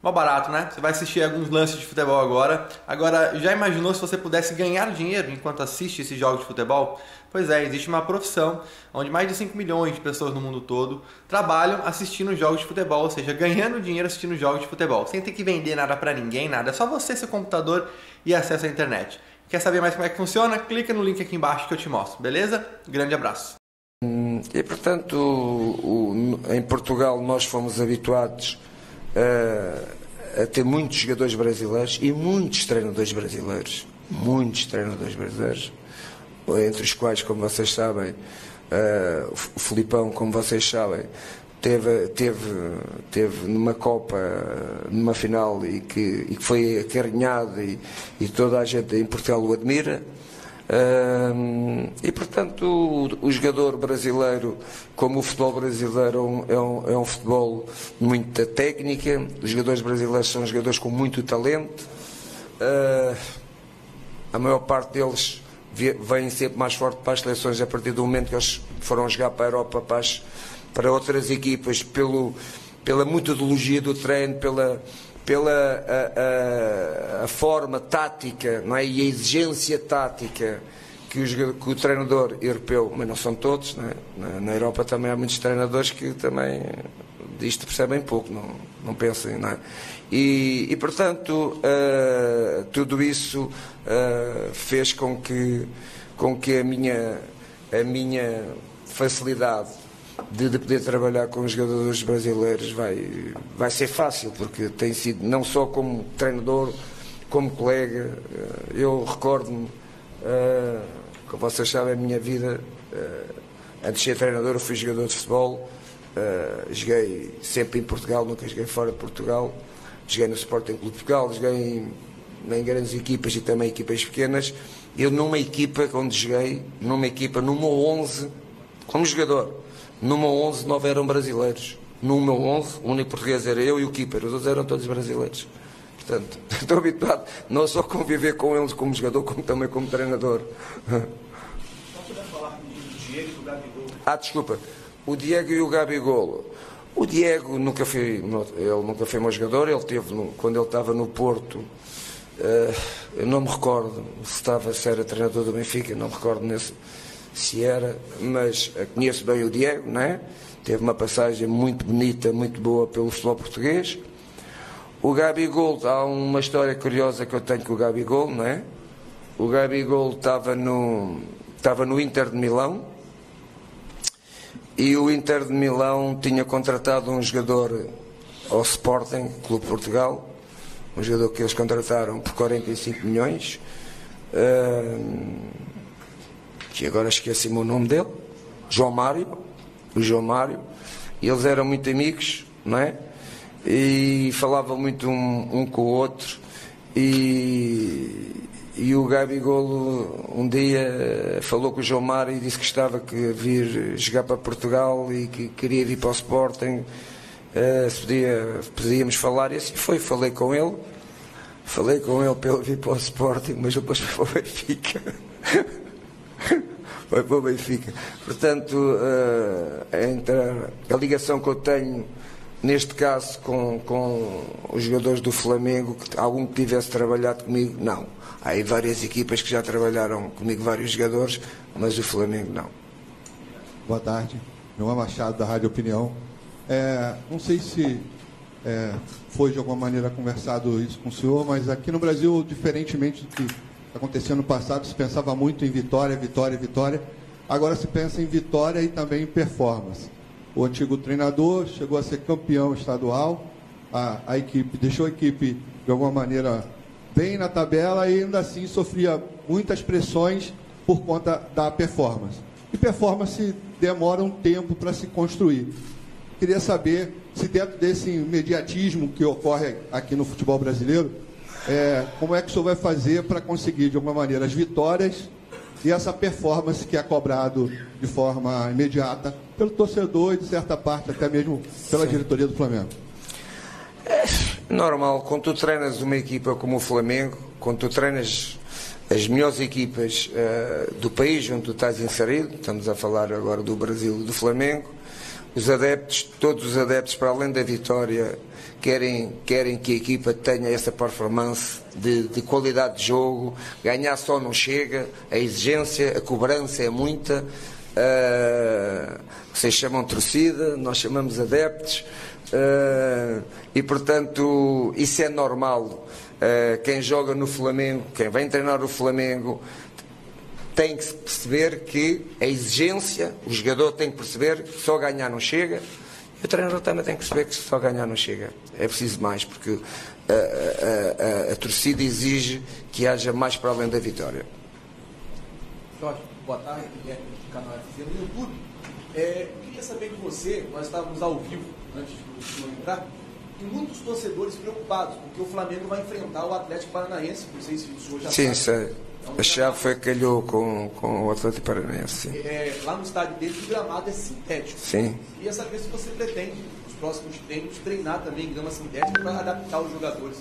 Mó barato, né? Você vai assistir alguns lances de futebol agora. Agora, já imaginou se você pudesse ganhar dinheiro enquanto assiste esses jogos de futebol? Pois é, existe uma profissão onde mais de 5 milhões de pessoas no mundo todo trabalham assistindo jogos de futebol, ou seja, ganhando dinheiro assistindo jogos de futebol, sem ter que vender nada para ninguém, nada, é só você, seu computador e acesso à internet. Quer saber mais como é que funciona? Clica no link aqui embaixo que eu te mostro, beleza? Grande abraço. E portanto, em Portugal nós fomos habituados a, a ter muitos jogadores brasileiros e muitos treinadores brasileiros. Muitos treinadores brasileiros, entre os quais, como vocês sabem, uh, o Filipão, como vocês sabem, teve, teve, teve numa Copa, numa final e que, e que foi acarinhado e, e toda a gente em Portugal o admira e portanto o, o, jogador brasileiro, como o futebol brasileiro é um, é um, futebol de muita técnica, os jogadores brasileiros são jogadores com muito talento, uh, a maior parte deles vêm sempre mais forte para as seleções a partir do momento que eles foram jogar para a Europa, para, as, para outras equipas, pelo, pela metodologia do treino, pela pela a, a, a, forma tática não é? e a exigência tática que, os, que, o treinador europeu, mas não são todos, é? na, na, Europa também há muitos treinadores que também disto percebem pouco, não, não pensem, não é? E, e portanto, uh, tudo isso uh, fez com que, com que a minha, a minha facilidade de, de, poder trabalhar com os jogadores brasileiros vai, vai ser fácil, porque tem sido, não só como treinador, como colega, eh, eu recordo-me, uh, como vocês sabem, a minha vida, uh, antes de ser treinador, eu fui jogador de futebol, joguei sempre em Portugal, nunca joguei fora de Portugal, joguei no Sporting Clube de Portugal, joguei em, em grandes equipas e também equipas pequenas. Eu numa equipa onde joguei, numa equipa, numa 11, como jogador, numa 11, nove eram brasileiros. No meu 11, o único português era eu e o keeper, os outros eram todos brasileiros. Portanto, estou habituado não só a conviver com eles como jogador, como também como treinador. Ah, desculpa. O Diego e o Gabigol. O Diego nunca foi, ele nunca foi meu jogador, ele teve, quando ele estava no Porto, uh, eu não me recordo se estava, se era treinador do Benfica, não me recordo nesse, se era, mas conheço bem o Diego, não é? Teve uma passagem muito bonita, muito boa pelo futebol português. O Gabigol, há uma história curiosa que eu tenho com o Gabigol, não é? O Gabigol estava no, estava no Inter de Milão e o Inter de Milão tinha contratado um jogador ao Sporting, Clube Portugal, um jogador que eles contrataram por 45 milhões. Uh, que agora esqueci-me o nome dele, João Mário, o João Mário, eles eram muito amigos, não é? E falavam muito um, um com o outro, e, e o Gabigol um dia falou com o João Mário e disse que estava que vir jogar para Portugal e que queria vir para o Sporting, uh, se podia, podíamos falar, e assim foi, falei com ele, falei com ele para ele vir para o Sporting, mas depois foi para o Benfica. Foi para o Benfica. Portanto, uh, a ligação que eu tenho, neste caso, com, com os jogadores do Flamengo, que algum que tivesse trabalhado comigo, não. Há aí várias equipas que já trabalharam comigo, vários jogadores, mas o Flamengo não. Boa tarde. João Machado, da Rádio Opinião. É, não sei se é, foi de alguma maneira conversado isso com o senhor, mas aqui no Brasil, diferentemente do que acontecia no passado, se pensava muito em vitória, vitória, vitória. Agora se pensa em vitória e também em performance. O antigo treinador chegou a ser campeão estadual, a, a equipe deixou a equipe de alguma maneira bem na tabela e ainda assim sofria muitas pressões por conta da performance. E performance demora um tempo para se construir. Queria saber se dentro desse imediatismo que ocorre aqui no futebol brasileiro, é, como é que o senhor vai fazer para conseguir, de alguma maneira, as vitórias e essa performance que é cobrado de forma imediata pelo torcedor e, de certa parte, até mesmo pela Sim. diretoria do Flamengo? É normal, quando tu treinas uma equipa como o Flamengo, quando tu treinas as melhores equipas uh, do país onde tu estás inserido, estamos a falar agora do Brasil e do Flamengo, os adeptos, todos os adeptos, para além da vitória, querem, querem que a equipa tenha essa performance de, de, qualidade de jogo. Ganhar só não chega, a exigência, a cobrança é muita. Uh, vocês chamam torcida, nós chamamos adeptos. Uh, e portanto, isso é normal. Uh, quem joga no Flamengo, quem vem treinar o Flamengo, tem que perceber que a exigência, o jogador tem que perceber que só ganhar não chega e o treinador também tem que perceber que só ganhar não chega. É preciso mais, porque a, a, a, a torcida exige que haja mais para além da vitória. Jorge, boa tarde, Guilherme do canal FZ no YouTube. É, queria saber de você, nós estávamos ao vivo antes do senhor entrar, e muitos torcedores preocupados, porque o Flamengo vai enfrentar o Atlético Paranaense, não sei se o senhor já Sim, sabe. Sei. A chave foi calhou com, com o Atlético Paranaense. É, lá no estádio dele, o gramado é sintético. Sim. Queria saber se você pretende, nos próximos treinos, treinar também em grama sintética para adaptar os jogadores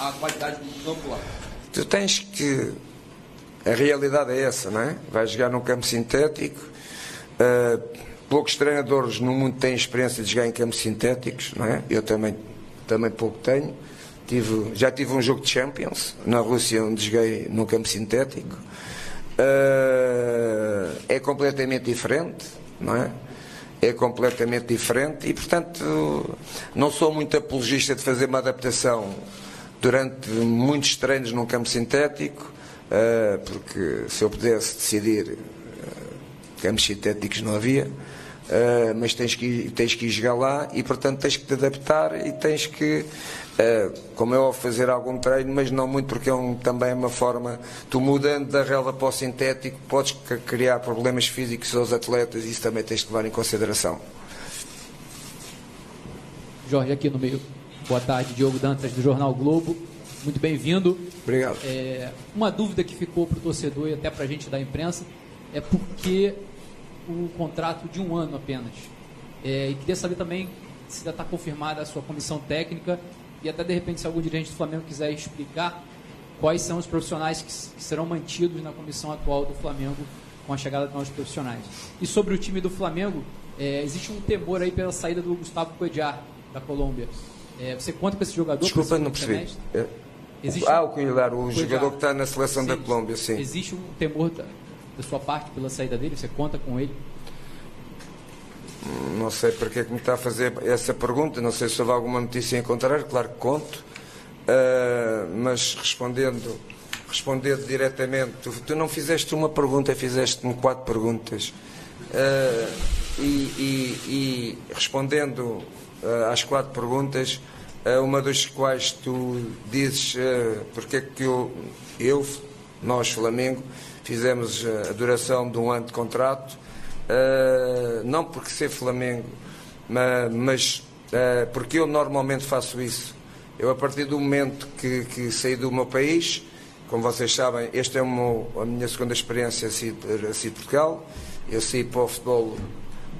à qualidade do campo lá. Tu tens que. A realidade é essa, não é? Vais jogar num campo sintético. Uh, poucos treinadores no mundo têm experiência de jogar em campos sintéticos, não é? Eu também, também pouco tenho. Tive, já tive um jogo de Champions na Rússia onde joguei num campo sintético. Uh, é completamente diferente, não é? É completamente diferente e, portanto, não sou muito apologista de fazer uma adaptação durante muitos treinos num campo sintético, uh, porque se eu pudesse decidir, uh, campos sintéticos não havia. Uh, mas tens que, tens que ir jogar lá e, portanto, tens que te adaptar e tens que, como é óbvio, fazer algum treino, mas não muito, porque é um, também uma forma. Tu mudando da relva para o sintético, podes criar problemas físicos aos atletas e isso também tens de levar em consideração. Jorge, aqui no meio. Boa tarde, Diogo Dantas, do Jornal Globo. Muito bem-vindo. Obrigado. É, uma dúvida que ficou para o torcedor e até para a gente da imprensa é porque o contrato de um ano apenas. É, e queria saber também se já está confirmada a sua comissão técnica e até de repente se algum dirigente do Flamengo quiser explicar quais são os profissionais que, que serão mantidos na comissão atual do Flamengo com a chegada de novos profissionais. E sobre o time do Flamengo, é, existe um temor aí pela saída do Gustavo Coedjar da Colômbia. É, você conta com esse jogador? Desculpa, não percebi. É, existe ah, o Coedjar, o jogador que está na seleção sim, da Colômbia, sim. Existe um temor da, da sua parte pela saída dele? Você conta com ele? Não sei porque é que me está a fazer essa pergunta, não sei se houve alguma notícia em contrário, claro que conto, uh, mas respondendo, respondendo diretamente, tu, tu, não fizeste uma pergunta, fizeste-me quatro perguntas. Uh, e, e, e, respondendo uh, às quatro perguntas, uma das quais tu dizes porque é que eu, eu, nós, Flamengo, fizemos a duração de um ano de contrato, uh, não porque ser Flamengo, mas, mas uh, porque eu normalmente faço isso. Eu, a partir do momento que, que saí do meu país, como vocês sabem, esta é meu, a minha segunda experiência assim, assim Portugal. Eu saí para o futebol,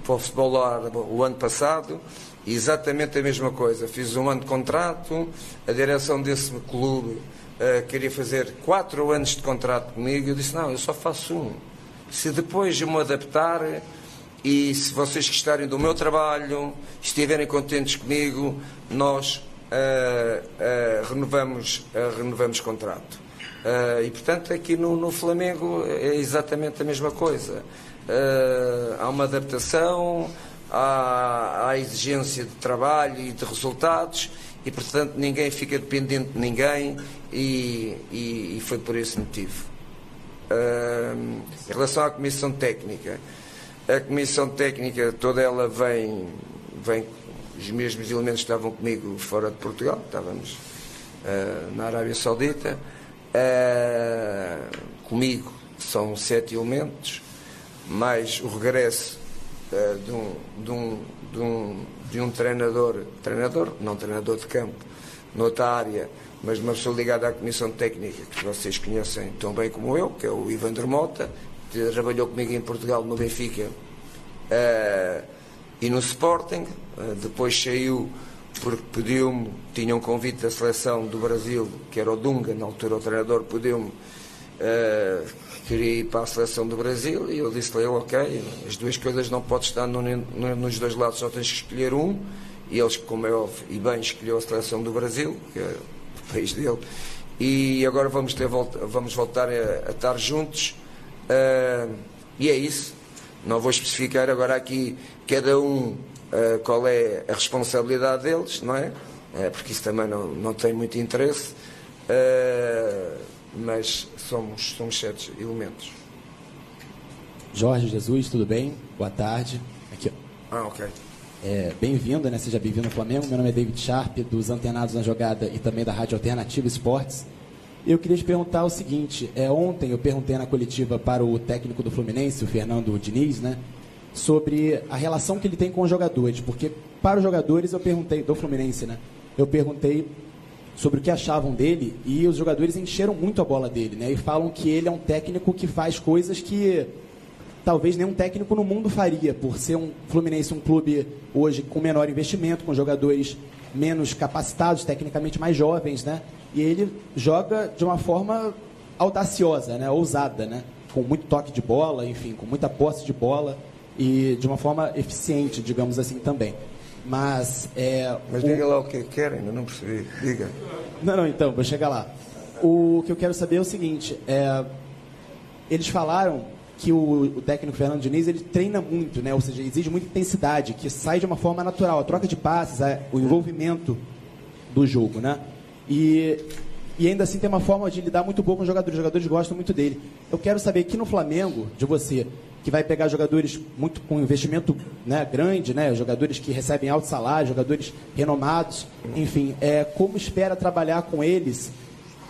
para o futebol árabe o ano passado, exatamente a mesma coisa. Fiz um ano de contrato, a direção desse clube uh, queria fazer quatro anos de contrato comigo, eu disse, não, eu só faço um. Se depois eu me adaptar e se vocês gostarem do meu trabalho, estiverem contentes comigo, nós uh, uh, renovamos, renovamos contrato. e portanto aqui no, no, Flamengo é exatamente a mesma coisa. há uma adaptação, há, há exigência de trabalho e de resultados e portanto ninguém fica dependente de ninguém e, e, e foi por esse motivo. Em relação à comissão técnica, a comissão técnica toda ela vem, vem os mesmos elementos que estavam comigo fora de Portugal, estávamos uh, na Arábia Saudita. Uh, comigo são sete elementos, mais o regresso uh, de, um, de, um, de, um, de um treinador, treinador, não treinador de campo, noutra área, mas uma pessoa ligada à comissão técnica, que vocês conhecem tão bem como eu, que é o Ivan Mota, que trabalhou comigo em Portugal no Benfica uh, e no Sporting, uh, depois saiu porque pediu-me, tinha um convite da seleção do Brasil, que era o Dunga, na altura o treinador, pediu-me uh, queria ir para a seleção do Brasil e eu disse-lhe, ok, as duas coisas não podes estar no, no, nos dois lados, só tens que escolher um. E eles, como é óbvio, e bem, escolheu a seleção do Brasil, que é país dele. E agora vamos, ter, vamos voltar a, a estar juntos. Uh, e é isso. Não vou especificar agora aqui cada um uh, qual é a responsabilidade deles, não é? Uh, porque isso também não, não tem muito interesse. mas somos, somos sete elementos. Jorge Jesus, tudo bem? Boa tarde. Aqui, ó. Ah, ok. É, bem-vindo, né? Seja bem-vindo ao Flamengo. Meu nome é David Sharp, dos Antenados na Jogada e também da Rádio Alternativa Esportes. Eu queria te perguntar o seguinte: é, ontem eu perguntei na coletiva para o técnico do Fluminense, o Fernando Diniz, né? Sobre a relação que ele tem com os jogadores. Porque para os jogadores eu perguntei, do Fluminense, né? Eu perguntei sobre o que achavam dele e os jogadores encheram muito a bola dele, né? E falam que ele é um técnico que faz coisas que talvez nenhum técnico no mundo faria, por ser um Fluminense um clube hoje com menor investimento, com jogadores menos capacitados, tecnicamente mais jovens, né? E ele joga de uma forma audaciosa, né? Ousada, né? Com muito toque de bola, enfim, com muita posse de bola e de uma forma eficiente, digamos assim, também. Mas é. Mas diga o... lá o que querem, eu não percebi. Diga. Não, não, então, vou chegar lá. O que eu quero saber é o seguinte: é, eles falaram que o, o, técnico Fernando Diniz ele treina muito, né? ou seja, exige muita intensidade, que sai de uma forma natural, a troca de passes, a, o envolvimento do jogo. Né? E, e ainda assim tem uma forma de lidar muito boa com os jogadores, os jogadores gostam muito dele. Eu quero saber aqui no Flamengo, de você, que vai pegar jogadores muito com investimento né, grande, né, jogadores que recebem alto salário, jogadores renomados, enfim, é, como espera trabalhar com eles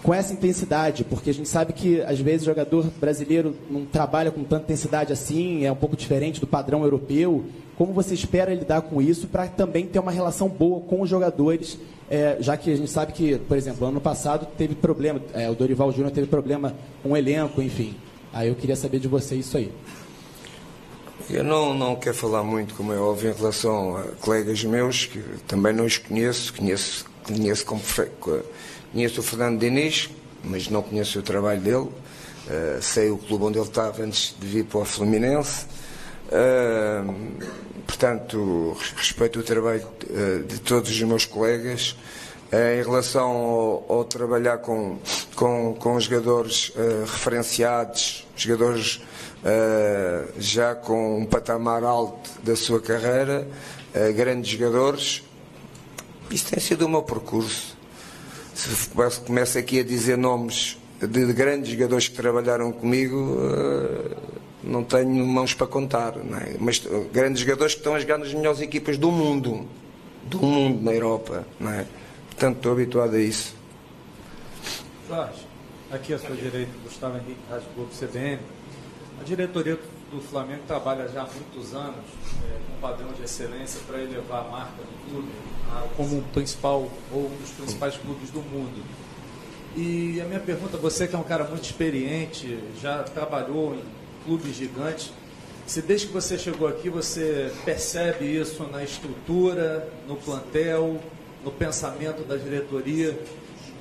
com essa intensidade, porque a gente sabe que às vezes o jogador brasileiro não trabalha com tanta intensidade assim, é um pouco diferente do padrão europeu. Como você espera lidar com isso para também ter uma relação boa com os jogadores, é, já que a gente sabe que, por exemplo, ano passado teve problema, é, o Dorival Júnior teve problema com o elenco, enfim. Aí eu queria saber de você isso aí. Eu não, não quero falar muito, como é óbvio, em relação a colegas meus, que também não os conheço, conheço, conheço como Conheço o Fernando Diniz, mas não conheço o trabalho dele. Uh, sei o clube onde ele estava antes de vir para o Fluminense. Uh, portanto, respeito o trabalho uh, de todos os meus colegas. em relação ao, ao, trabalhar com, com, com jogadores referenciados, jogadores já com um patamar alto da sua carreira, grandes jogadores, isso tem sido o meu percurso se começo aqui a dizer nomes de grandes jogadores que trabalharam comigo, eh, não tenho mãos para contar, é? mas eh, grandes jogadores que estão a jogar nas melhores equipas do mundo, do mundo na Europa, é? Portanto, estou habituado a isso. Jorge, aqui à sua direita, Gustavo Henrique, Rádio Globo CBN. A diretoria do Flamengo trabalha já há muitos anos é, com um padrão de excelência para elevar a marca do clube como o principal ou um dos principais clubes do mundo. E a minha pergunta, você que é um cara muito experiente, já trabalhou em clubes gigantes, se desde que você chegou aqui você percebe isso na estrutura, no plantel, no pensamento da diretoria,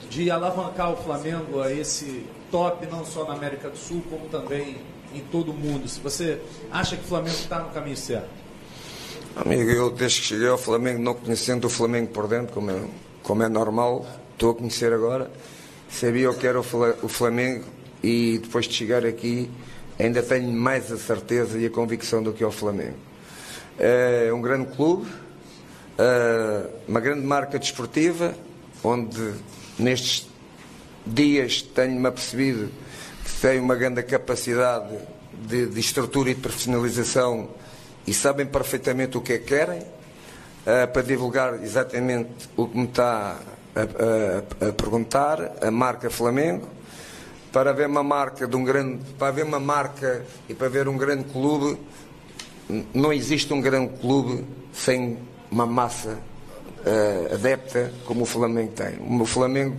de alavancar o Flamengo a esse top, não só na América do Sul, como também em todo o mundo. Se você acha que o Flamengo está no caminho certo. Amigo, eu desde que cheguei ao Flamengo, não conhecendo o Flamengo por dentro, como é, como é normal, estou a conhecer agora, sabia o que era o Flamengo e depois de chegar aqui ainda tenho mais a certeza e a convicção do que é o Flamengo. É um grande clube, é uma grande marca desportiva, onde nestes dias tenho-me apercebido que tem uma grande capacidade de, de estrutura e de profissionalização e sabem perfeitamente o que é que querem uh, para divulgar exatamente o que me está a, a, a, perguntar, a marca Flamengo, para haver uma marca de um grande, para haver uma marca e para haver um grande clube, não existe um grande clube sem uma massa uh, adepta como o Flamengo tem. O Flamengo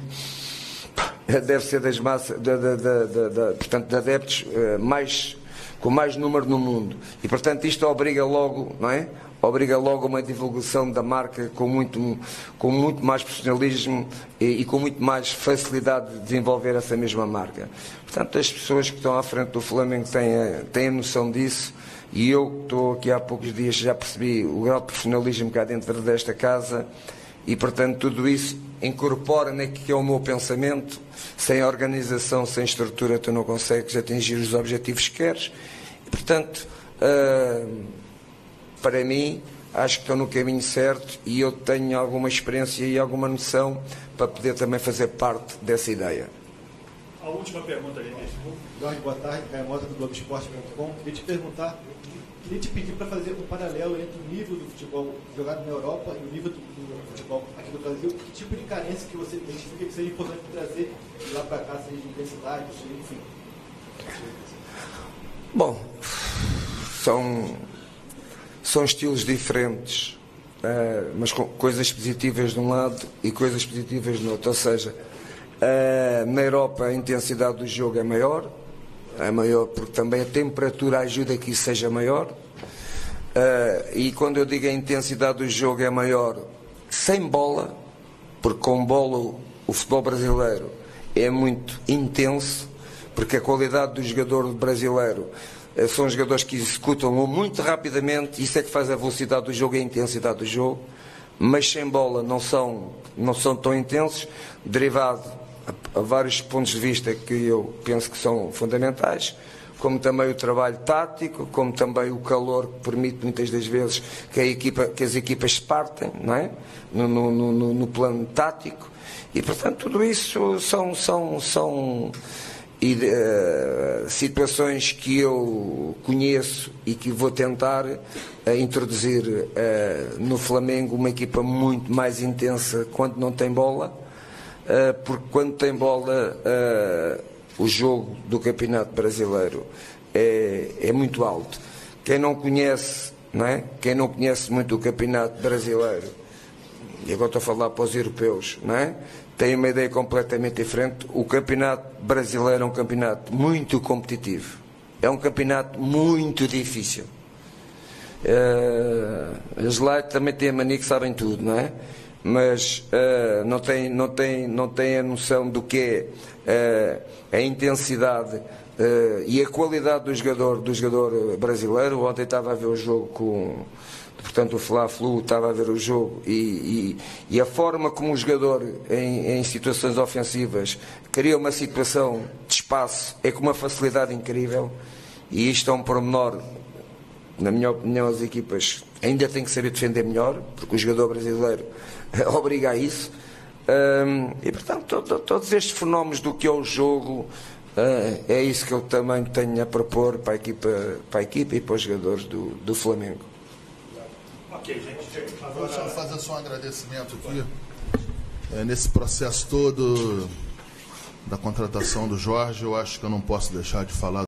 deve ser das massas, da, da, da, portanto, de adeptos uh, mais com mais número no mundo. E, portanto, isto obriga logo, não é? obriga logo uma divulgação da marca com muito, com muito mais profissionalismo e, e, com muito mais facilidade de desenvolver essa mesma marca. Portanto, as pessoas que estão à frente do Flamengo têm, a, têm a noção disso e eu estou aqui há poucos dias já percebi o grau de profissionalismo que há dentro desta casa e, portanto, tudo isso incorpora naquilo que é o meu pensamento. Sem organização, sem estrutura, tu não consegues atingir os objetivos que queres. E, portanto, uh, para mim, acho que estou no caminho certo e eu tenho alguma experiência e alguma noção para poder também fazer parte dessa ideia. A última pergunta aí mesmo. Jorge, boa tarde. Caio Mota do Globoesporte.com. Queria te perguntar, queria te pedir para fazer um paralelo entre o nível do futebol jogado na Europa e o nível do, do futebol aqui no Brasil. Que tipo de carência que você identifica que seja importante trazer lá para cá, seja de intensidade, enfim? Bom, são são estilos diferentes, uh, mas com coisas positivas de um lado e coisas positivas do outro. Ou seja, na Europa a intensidade do jogo é maior, é maior porque também a temperatura ajuda que isso seja maior. Uh, e quando eu digo a intensidade do jogo é maior sem bola, porque com bola o, o futebol brasileiro é muito intenso, porque a qualidade do jogador brasileiro eh, são jogadores que executam muito rapidamente, isso é que faz a velocidade do jogo e a intensidade do jogo, mas sem bola não são, não são tão intensos, derivado a, vários pontos de vista que eu penso que são fundamentais, como também o trabalho tático, como também o calor que permite muitas das vezes que, equipa, que as equipas partem não é? no, no, no, no plano tático. E, portanto, tudo isso são, são, são uh, situações que eu conheço e que vou tentar uh, introduzir uh, no Flamengo uma equipa muito mais intensa quando não tem bola, porque quando tem bola o jogo do Campeonato Brasileiro é, é, muito alto. Quem não conhece, não é? Quem não conhece muito o Campeonato Brasileiro, e agora estou a falar para os europeus, não é? tem uma ideia completamente diferente. O campeonato brasileiro é um campeonato muito competitivo. É um campeonato muito difícil. Uh, as Light também têm a mania que sabem tudo, não é? Mas uh, não, tem, não, tem, não tem a noção do que é uh, a intensidade uh, e a qualidade do jogador, do jogador brasileiro. Ontem estava a ver o jogo com portanto o Fla-Flu estava a ver o jogo e, e, e, a forma como o jogador em, em, situações ofensivas cria uma situação de espaço é com uma facilidade incrível e isto é um pormenor na minha opinião as equipas ainda têm que saber defender melhor porque o jogador brasileiro obriga a isso um, e portanto todo, todos estes fenómenos do que é o jogo uh, é isso que eu também tenho a propor para a equipa, para a equipa e para os jogadores do, do Flamengo Ok, gente. Agora... Deixa eu fazer só um agradecimento aqui. É, nesse processo todo da contratação do Jorge, eu acho que eu não posso deixar de falar